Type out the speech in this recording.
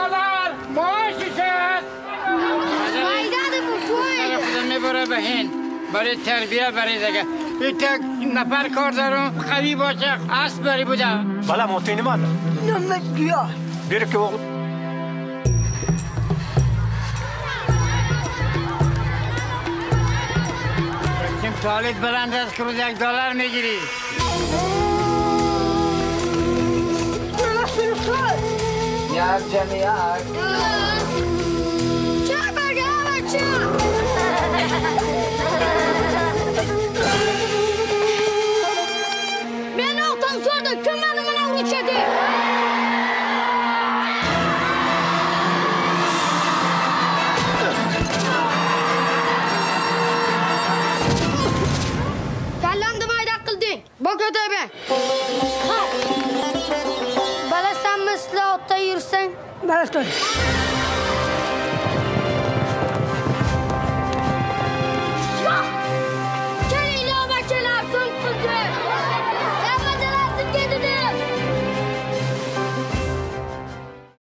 دلار معاشش است آره، خودم می‌بره به هین برای تربیه برای دیگه. یک نفر کار دارم خوی باشه اسب بری بودم بله موتینی من نمت گیا بیره که وقت تالت بلند از که یک دلار می‌گیری. یک جمعی یک Çak bakalım çak. Beni oktan sordu. Kim beni bana vuruşadı? Kellemdim ayda kıldın. Bak ötebe. Ha. Wilson? Barton.